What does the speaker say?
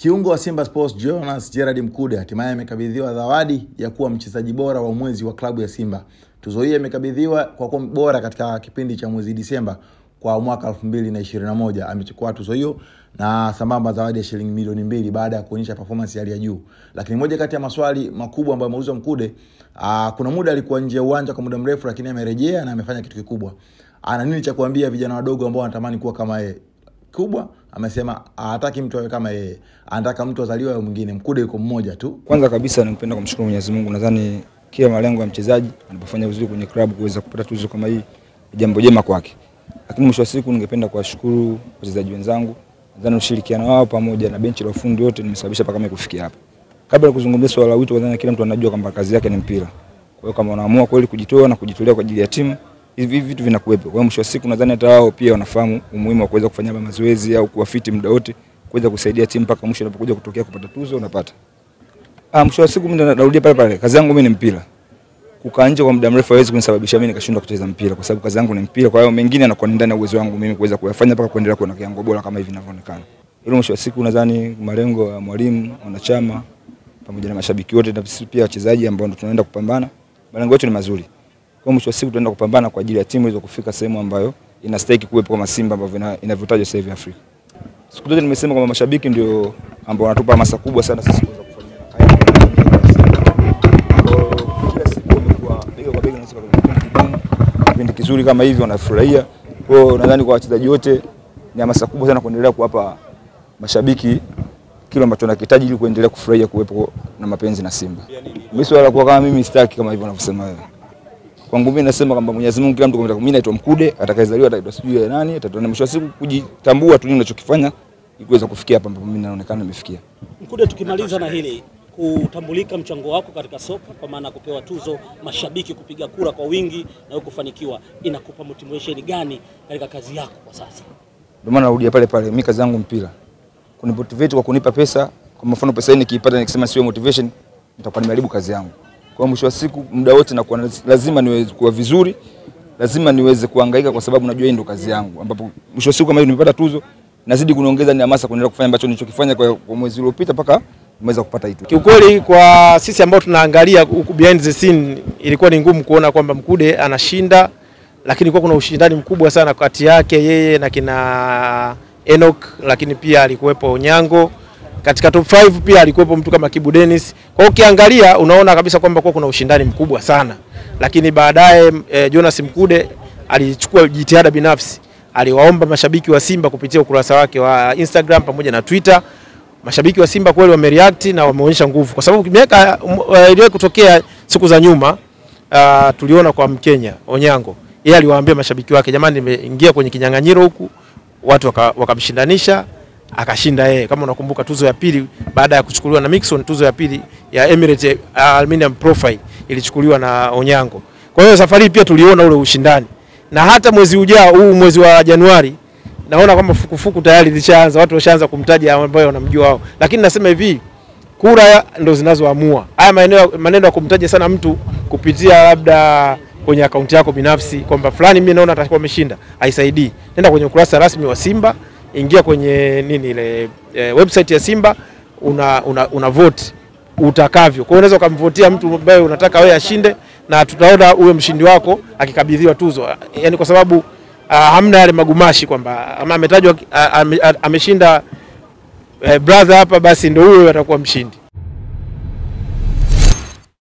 Kiungo wa Simba Sports Jonas Gerard Mkude hatimaye amekabidhiwa zawadi ya kuwa mchezaji bora wa mwezi wa klabu ya Simba. Tuzo hii imekabidhiwa kwa kuwa bora katika kipindi cha mwezi Disemba kwa mwaka 2021. Amechukua tuzo hiyo na sambamba zawadi ya shilingi milioni mbili baada ya kuonyesha performance ya hali ya juu. Lakini moja kati ya maswali makubwa ambayo ameulizwa Mkude, aa, kuna muda alikuwa nje ya uwanja kwa muda mrefu, lakini amerejea na amefanya kitu kikubwa. Ana nini cha kuambia vijana wadogo ambao wanatamani kuwa kama yeye? Kubwa amesema hataki mtu awe kama yeye, anataka mtu azaliwe awe mwingine. Mkude yuko mmoja tu. Kwanza kabisa nimpenda kumshukuru Mwenyezi Mungu. Nadhani kila malengo ya mchezaji anapofanya vizuri kwenye klabu kuweza kupata tuzo kama hii jambo jema kwake, lakini mwisho wa siku ningependa kuwashukuru wachezaji wenzangu. Nadhani ushirikiano wao pamoja na benchi la ufundi wote nimesababisha mpaka mimi kufikia hapa. Kabla ya kuzungumzia swala la wito, nadhani kila mtu anajua kwamba kazi yake ni mpira. Kwa hiyo kama unaamua kweli kujitoa na kujitolea kwa ajili ya timu hivi vitu vinakuwepo. Kwa mwisho wa siku nadhani hata wao pia wanafahamu umuhimu wa kuweza kufanya mazoezi au kuwa fiti muda wote kuweza kusaidia timu mpaka mwisho unapokuja kutokea kupata tuzo unapata. Ah, mwisho wa siku mimi narudia pale pale. Kazi yangu mimi ni mpira. Kukaa nje kwa muda mrefu haiwezi kunisababisha mimi nikashindwa kucheza mpira kwa sababu kazi yangu ni mpira. Kwa hiyo mengine yanakuwa ni ndani ya uwezo wangu mimi kuweza kuyafanya mpaka kuendelea kuwa na kiwango bora kama hivi ninavyoonekana. Hilo mwisho wa siku nadhani malengo ya mwalimu, wanachama pamoja na mashabiki wote na pia wachezaji ambao tunaenda kupambana. Malengo yetu ni mazuri. Kwa mwisho wa siku tunaenda kupambana kwa ajili ya timu hizo kufika sehemu ambayo inastahili kuwepo kama Simba ambavyo inavyotajwa sasa hivi Afrika. Siku zote nimesema kwamba mashabiki ndio ambao wanatupa hamasa kubwa sana sisi kuweza kufanya haya. Kwa bega kipindi kizuri kama hivi wanafurahia. Kwa hiyo nadhani kwa wachezaji wote ni hamasa kubwa sana kuendelea kuwapa mashabiki kile ambacho nakihitaji ili kuendelea kufurahia kuwepo na mapenzi na Simba. Mimi swala kuwa kama mimi sitaki kama hivyo wanavyosema wewe. Kwangu mimi nasema kwamba Mwenyezi Mungu kila mtu kwa mimi naitwa Mkude, atakayezaliwa ataitwa sijui ya nani, ataitwa mwisho wa siku kujitambua tu nini unachokifanya ili kuweza kufikia hapa ambapo mimi naonekana nimefikia. Mkude, tukimaliza na hili kutambulika mchango wako katika soka kwa maana kupewa tuzo, mashabiki kupiga kura kwa wingi na wewe kufanikiwa, inakupa motivation gani katika kazi yako kwa sasa? Ndio maana narudia pale pale, mimi kazi yangu mpira. Kunimotivate kwa kunipa pesa, kwa mfano pesa hii nikiipata nikisema sio motivation, nitakuwa nimeharibu kazi yangu. Kwa mwisho wa siku muda wote nakuwa lazima niweze kuwa vizuri, lazima niweze kuhangaika kwa sababu najua hii ndio kazi yangu, ambapo mwisho wa siku kama nimepata tuzo nazidi kuniongeza ni hamasa kuendelea kufanya ambacho nilichokifanya kwa, kwa mwezi uliopita mpaka nimeweza kupata hii tuzo. Kiukweli kwa sisi ambao tunaangalia huku behind the scene, ilikuwa ni ngumu kuona kwamba Mkude anashinda, lakini kwa kuna ushindani mkubwa sana kati yake yeye na kina Enoch, lakini pia alikuwepo Onyango katika top 5 pia alikuwepo mtu kama Kibu Dennis. Kwa hiyo ukiangalia unaona kabisa kwamba kwa kuna ushindani mkubwa sana, lakini baadaye e, Jonas Mkude alichukua jitihada binafsi, aliwaomba mashabiki wa Simba kupitia ukurasa wake wa Instagram pamoja na Twitter. Mashabiki wa Simba kweli wamereact na wameonyesha nguvu, kwa sababu miaka uh, iliwahi kutokea siku za nyuma uh, tuliona kwa Mkenya Onyango, yeye aliwaambia mashabiki wake, jamani, nimeingia kwenye kinyang'anyiro huku, watu wakamshindanisha. waka akashinda yeye. Kama unakumbuka tuzo ya pili baada ya kuchukuliwa na Mixon, tuzo ya pili ya Emirates Aluminium Profile ilichukuliwa na Onyango. Kwa hiyo safari pia tuliona ule ushindani, na hata mwezi ujao huu mwezi wa Januari naona kwamba fukufuku tayari lishaanza, watu washaanza kumtaja ambao wanamjua wao, lakini nasema hivi kura ndo zinazoamua haya maneno. Maneno ya kumtaja sana mtu kupitia labda kwenye akaunti yako binafsi kwamba fulani mimi naona atakuwa ameshinda, haisaidii. Nenda kwenye ukurasa rasmi wa Simba ingia kwenye nini ile e, website ya Simba una, una, una vote utakavyo. Kwa hiyo unaweza ukamvotia mtu ambaye unataka wewe ashinde, na tutaona huyo mshindi wako akikabidhiwa tuzo, yaani kwa sababu uh, hamna yale magumashi kwamba ametajwa uh, ameshinda uh, brother hapa, basi ndio huyo atakuwa mshindi.